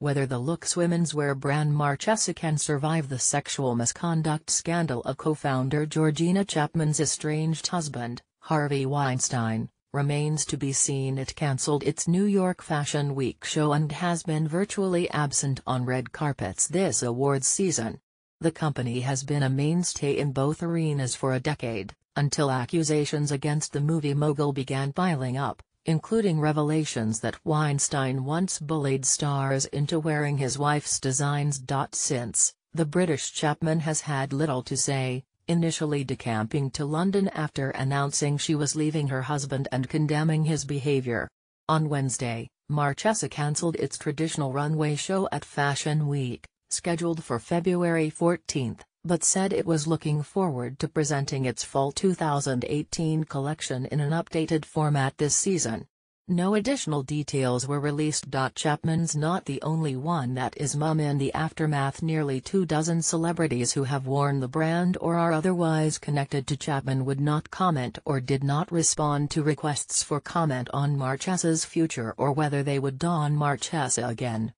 whether the Looks womenswear brand Marchesa can survive the sexual misconduct scandal of co-founder Georgina Chapman's estranged husband, Harvey Weinstein, remains to be seen it cancelled its New York Fashion Week show and has been virtually absent on red carpets this awards season. The company has been a mainstay in both arenas for a decade, until accusations against the movie mogul began piling up including revelations that Weinstein once bullied stars into wearing his wife's designs. Since, the British Chapman has had little to say, initially decamping to London after announcing she was leaving her husband and condemning his behavior. On Wednesday, Marchesa cancelled its traditional runway show at Fashion Week, scheduled for February 14, but said it was looking forward to presenting its fall 2018 collection in an updated format this season. No additional details were released. Chapman's not the only one that is mum in the aftermath. Nearly two dozen celebrities who have worn the brand or are otherwise connected to Chapman would not comment or did not respond to requests for comment on Marchesa's future or whether they would don Marchesa again.